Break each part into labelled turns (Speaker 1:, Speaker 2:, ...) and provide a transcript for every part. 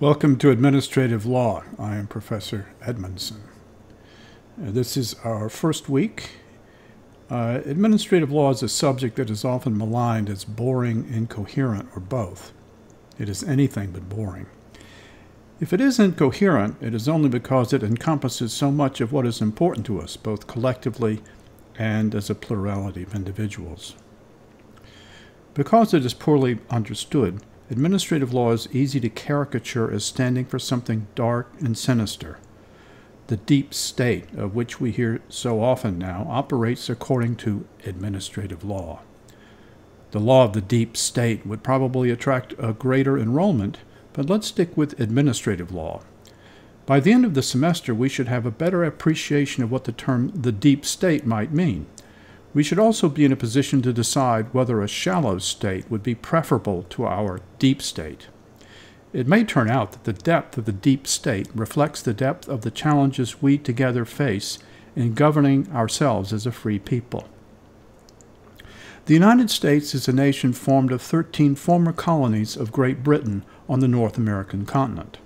Speaker 1: Welcome to Administrative Law. I am Professor Edmundson. Uh, this is our first week. Uh, administrative law is a subject that is often maligned as boring, incoherent, or both. It is anything but boring. If it is incoherent, it is only because it encompasses so much of what is important to us, both collectively and as a plurality of individuals. Because it is poorly understood, Administrative law is easy to caricature as standing for something dark and sinister. The deep state, of which we hear so often now, operates according to administrative law. The law of the deep state would probably attract a greater enrollment, but let's stick with administrative law. By the end of the semester, we should have a better appreciation of what the term the deep state might mean. We should also be in a position to decide whether a shallow state would be preferable to our deep state. It may turn out that the depth of the deep state reflects the depth of the challenges we together face in governing ourselves as a free people. The United States is a nation formed of 13 former colonies of Great Britain on the North American continent.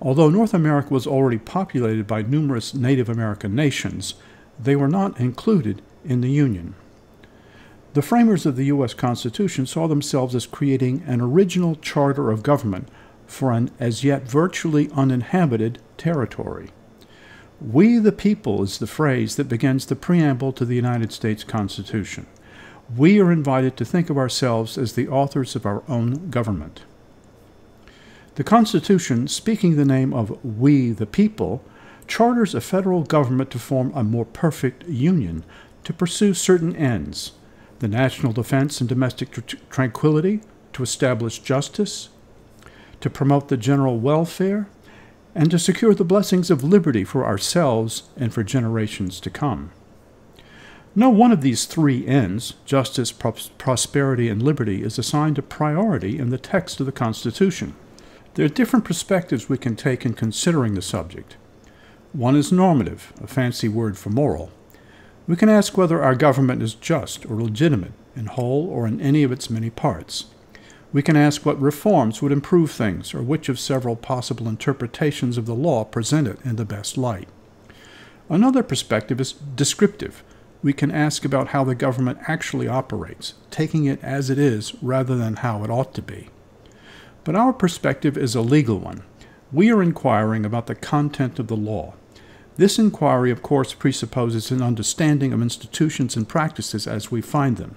Speaker 1: Although North America was already populated by numerous Native American nations, they were not included in the Union. The framers of the U.S. Constitution saw themselves as creating an original charter of government for an as yet virtually uninhabited territory. We the people is the phrase that begins the preamble to the United States Constitution. We are invited to think of ourselves as the authors of our own government. The Constitution, speaking the name of we the people, charters a federal government to form a more perfect union, to pursue certain ends the national defense and domestic tr tranquility, to establish justice, to promote the general welfare, and to secure the blessings of liberty for ourselves and for generations to come. No one of these three ends, justice, pros prosperity, and liberty, is assigned a priority in the text of the Constitution. There are different perspectives we can take in considering the subject. One is normative, a fancy word for moral. We can ask whether our government is just or legitimate, in whole or in any of its many parts. We can ask what reforms would improve things, or which of several possible interpretations of the law present it in the best light. Another perspective is descriptive. We can ask about how the government actually operates, taking it as it is rather than how it ought to be. But our perspective is a legal one. We are inquiring about the content of the law, this inquiry, of course, presupposes an understanding of institutions and practices as we find them,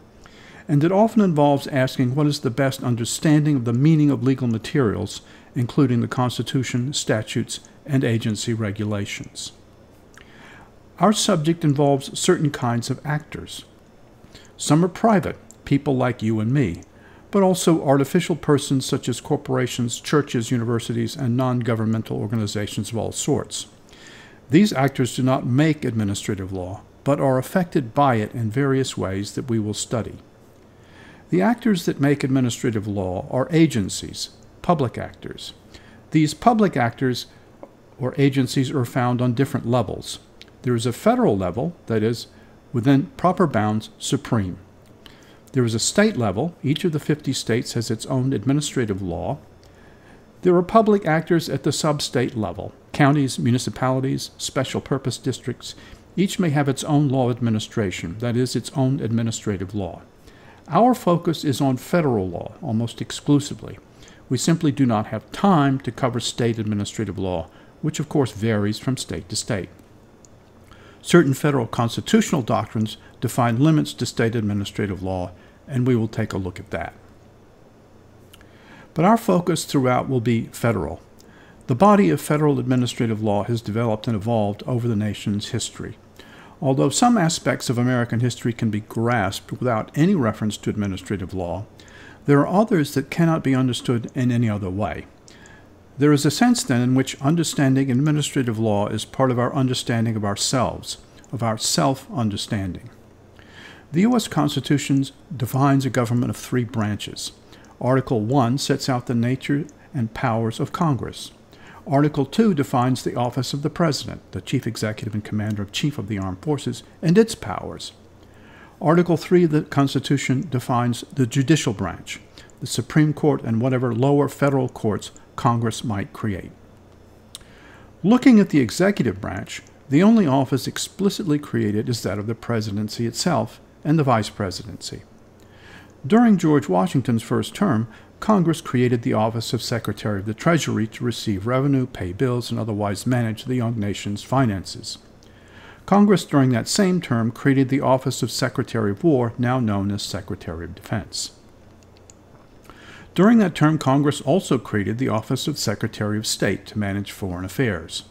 Speaker 1: and it often involves asking what is the best understanding of the meaning of legal materials, including the Constitution, statutes, and agency regulations. Our subject involves certain kinds of actors. Some are private, people like you and me, but also artificial persons such as corporations, churches, universities, and non governmental organizations of all sorts. These actors do not make administrative law, but are affected by it in various ways that we will study. The actors that make administrative law are agencies, public actors. These public actors or agencies are found on different levels. There is a federal level, that is, within proper bounds, supreme. There is a state level, each of the 50 states has its own administrative law. There are public actors at the sub state level, Counties, municipalities, special purpose districts, each may have its own law administration, that is, its own administrative law. Our focus is on federal law almost exclusively. We simply do not have time to cover state administrative law, which of course varies from state to state. Certain federal constitutional doctrines define limits to state administrative law, and we will take a look at that. But our focus throughout will be federal. The body of federal administrative law has developed and evolved over the nation's history. Although some aspects of American history can be grasped without any reference to administrative law, there are others that cannot be understood in any other way. There is a sense, then, in which understanding administrative law is part of our understanding of ourselves, of our self understanding. The U.S. Constitution defines a government of three branches. Article 1 sets out the nature and powers of Congress. Article 2 defines the office of the President, the Chief Executive and Commander of Chief of the Armed Forces, and its powers. Article 3 of the Constitution defines the judicial branch, the Supreme Court and whatever lower federal courts Congress might create. Looking at the executive branch, the only office explicitly created is that of the presidency itself and the vice presidency. During George Washington's first term, Congress created the office of Secretary of the Treasury to receive revenue, pay bills, and otherwise manage the young nation's finances. Congress during that same term created the office of Secretary of War, now known as Secretary of Defense. During that term, Congress also created the office of Secretary of State to manage foreign affairs.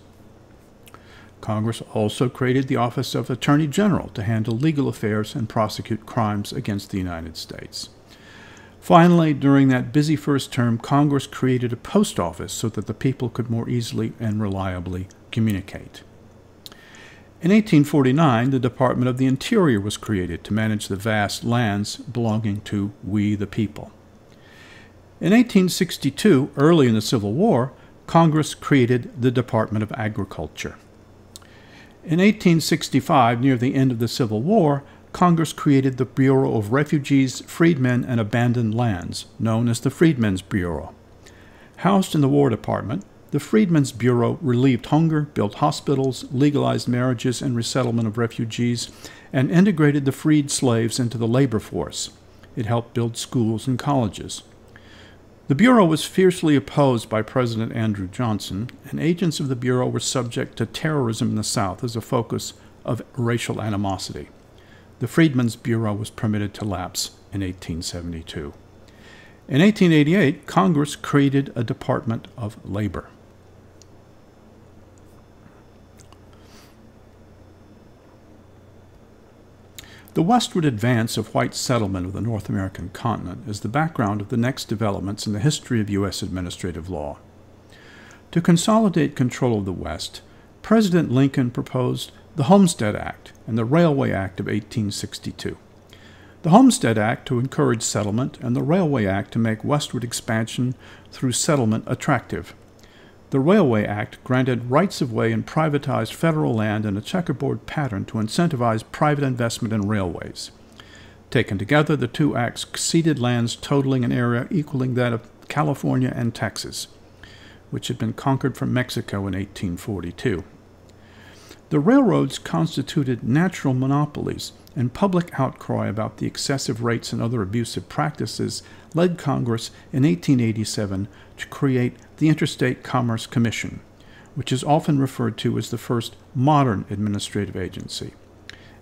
Speaker 1: Congress also created the office of Attorney General to handle legal affairs and prosecute crimes against the United States. Finally, during that busy first term, Congress created a post office so that the people could more easily and reliably communicate. In 1849, the Department of the Interior was created to manage the vast lands belonging to we the people. In 1862, early in the Civil War, Congress created the Department of Agriculture. In 1865, near the end of the Civil War, Congress created the Bureau of Refugees, Freedmen, and Abandoned Lands, known as the Freedmen's Bureau. Housed in the War Department, the Freedmen's Bureau relieved hunger, built hospitals, legalized marriages and resettlement of refugees, and integrated the freed slaves into the labor force. It helped build schools and colleges. The Bureau was fiercely opposed by President Andrew Johnson, and agents of the Bureau were subject to terrorism in the South as a focus of racial animosity. The Freedmen's Bureau was permitted to lapse in 1872. In 1888, Congress created a Department of Labor. The westward advance of white settlement of the North American continent is the background of the next developments in the history of U.S. administrative law. To consolidate control of the West, President Lincoln proposed the Homestead Act and the Railway Act of 1862. The Homestead Act to encourage settlement and the Railway Act to make westward expansion through settlement attractive. The Railway Act granted rights of way and privatized federal land in a checkerboard pattern to incentivize private investment in railways. Taken together, the two acts ceded lands totaling an area equaling that of California and Texas, which had been conquered from Mexico in 1842. The railroads constituted natural monopolies, and public outcry about the excessive rates and other abusive practices led Congress in 1887 to create the Interstate Commerce Commission, which is often referred to as the first modern administrative agency.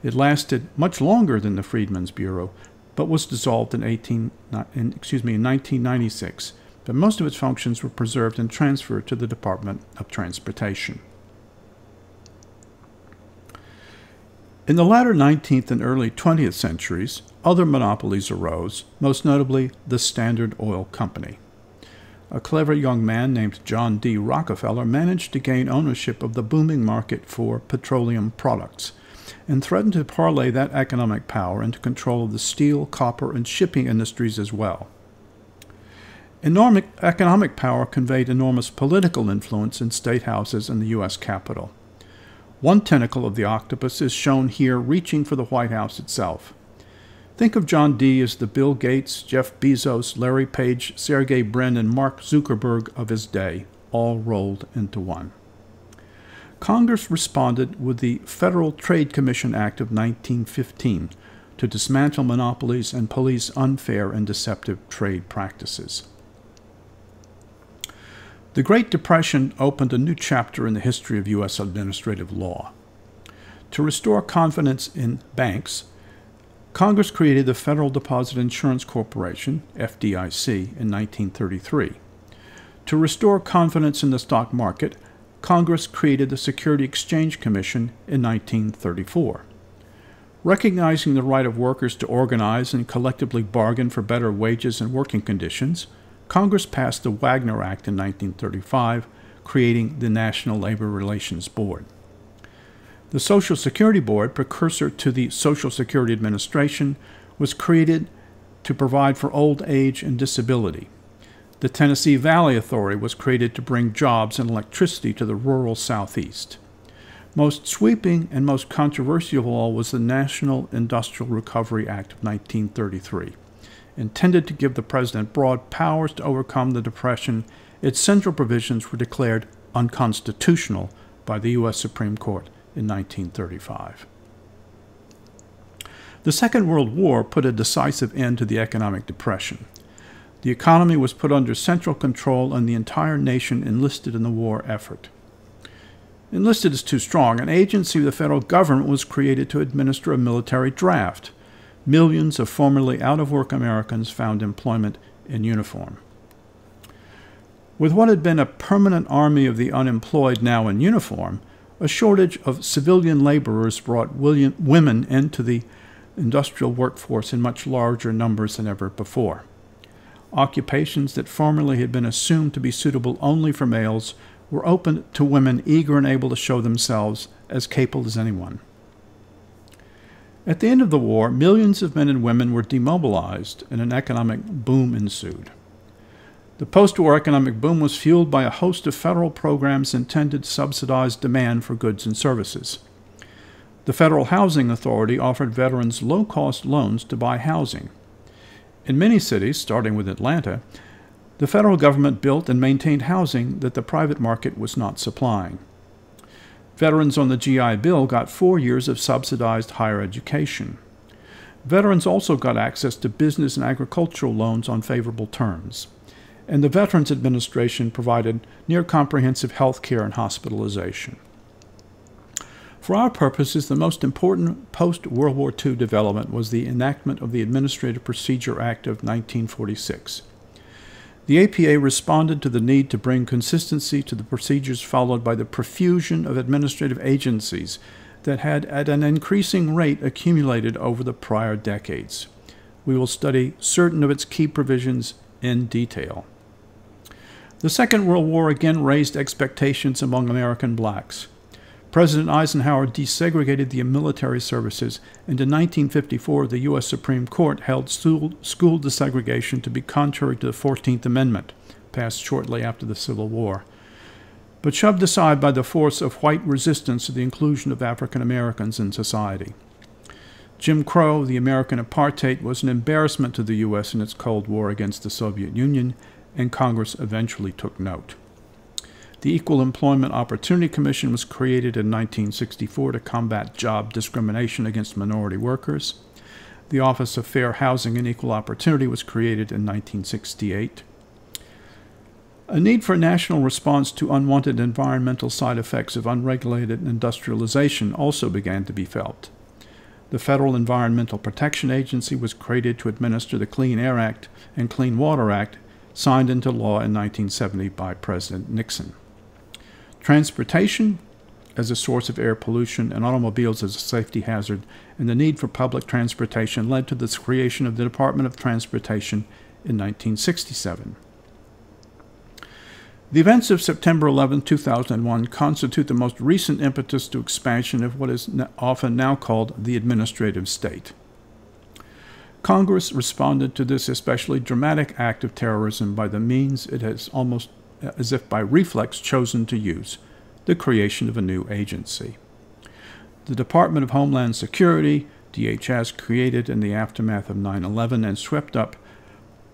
Speaker 1: It lasted much longer than the Freedmen's Bureau, but was dissolved in, 18, in, excuse me, in 1996, but most of its functions were preserved and transferred to the Department of Transportation. In the latter 19th and early 20th centuries, other monopolies arose, most notably the Standard Oil Company a clever young man named John D. Rockefeller managed to gain ownership of the booming market for petroleum products and threatened to parlay that economic power into control of the steel, copper, and shipping industries as well. Enormous economic power conveyed enormous political influence in state houses and the U.S. Capitol. One tentacle of the octopus is shown here reaching for the White House itself. Think of John D. as the Bill Gates, Jeff Bezos, Larry Page, Sergey Brin, and Mark Zuckerberg of his day, all rolled into one. Congress responded with the Federal Trade Commission Act of 1915 to dismantle monopolies and police unfair and deceptive trade practices. The Great Depression opened a new chapter in the history of U.S. administrative law. To restore confidence in banks, Congress created the Federal Deposit Insurance Corporation, FDIC, in 1933. To restore confidence in the stock market, Congress created the Security Exchange Commission in 1934. Recognizing the right of workers to organize and collectively bargain for better wages and working conditions, Congress passed the Wagner Act in 1935, creating the National Labor Relations Board. The Social Security Board, precursor to the Social Security Administration, was created to provide for old age and disability. The Tennessee Valley Authority was created to bring jobs and electricity to the rural Southeast. Most sweeping and most controversial of all was the National Industrial Recovery Act of 1933, intended to give the President broad powers to overcome the Depression its central provisions were declared unconstitutional by the U.S. Supreme Court in 1935. The Second World War put a decisive end to the economic depression. The economy was put under central control and the entire nation enlisted in the war effort. Enlisted is too strong. An agency of the federal government was created to administer a military draft. Millions of formerly out of work Americans found employment in uniform. With what had been a permanent army of the unemployed now in uniform, a shortage of civilian laborers brought women into the industrial workforce in much larger numbers than ever before. Occupations that formerly had been assumed to be suitable only for males were open to women eager and able to show themselves as capable as anyone. At the end of the war, millions of men and women were demobilized and an economic boom ensued. The post war economic boom was fueled by a host of federal programs intended to subsidize demand for goods and services. The Federal Housing Authority offered veterans low cost loans to buy housing. In many cities, starting with Atlanta, the federal government built and maintained housing that the private market was not supplying. Veterans on the GI Bill got four years of subsidized higher education. Veterans also got access to business and agricultural loans on favorable terms. And the Veterans Administration provided near comprehensive health care and hospitalization. For our purposes, the most important post World War II development was the enactment of the Administrative Procedure Act of 1946. The APA responded to the need to bring consistency to the procedures followed by the profusion of administrative agencies that had at an increasing rate accumulated over the prior decades. We will study certain of its key provisions in detail. The Second World War again raised expectations among American blacks. President Eisenhower desegregated the military services, and in 1954 the U.S. Supreme Court held school, desegregation to be contrary to the 14th Amendment, passed shortly after the Civil War, but shoved aside by the force of white resistance to the inclusion of African Americans in society. Jim Crow, the American apartheid, was an embarrassment to the U.S. in its Cold War against the Soviet Union, and Congress eventually took note. The Equal Employment Opportunity Commission was created in 1964 to combat job discrimination against minority workers. The Office of Fair Housing and Equal Opportunity was created in 1968. A need for national response to unwanted environmental side effects of unregulated industrialization also began to be felt. The Federal Environmental Protection Agency was created to administer the Clean Air Act and Clean Water Act, signed into law in 1970 by President Nixon. Transportation as a source of air pollution and automobiles as a safety hazard, and the need for public transportation led to the creation of the Department of Transportation in 1967. The events of September 11, 2001 constitute the most recent impetus to expansion of what is often now called the administrative state. Congress responded to this especially dramatic act of terrorism by the means it has almost as if by reflex, chosen to use the creation of a new agency. The Department of Homeland Security, DHS, created in the aftermath of 9 11 and swept up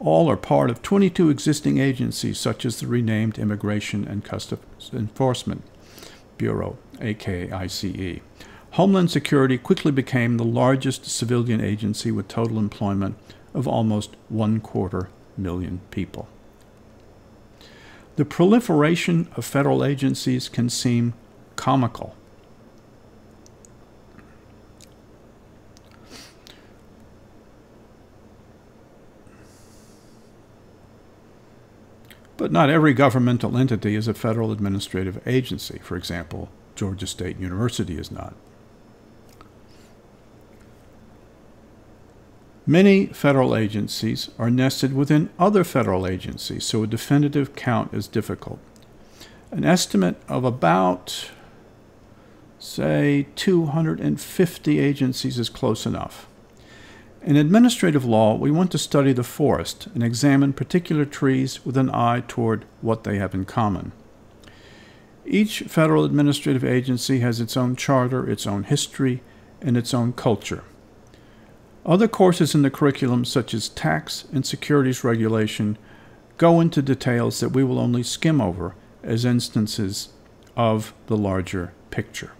Speaker 1: all or part of 22 existing agencies, such as the renamed Immigration and Customs Enforcement Bureau, aka ICE. Homeland Security quickly became the largest civilian agency with total employment of almost one quarter million people. The proliferation of federal agencies can seem comical. But not every governmental entity is a federal administrative agency. For example, Georgia State University is not. Many federal agencies are nested within other federal agencies, so a definitive count is difficult. An estimate of about, say, 250 agencies is close enough. In administrative law, we want to study the forest and examine particular trees with an eye toward what they have in common. Each federal administrative agency has its own charter, its own history, and its own culture. Other courses in the curriculum, such as tax and securities regulation, go into details that we will only skim over as instances of the larger picture.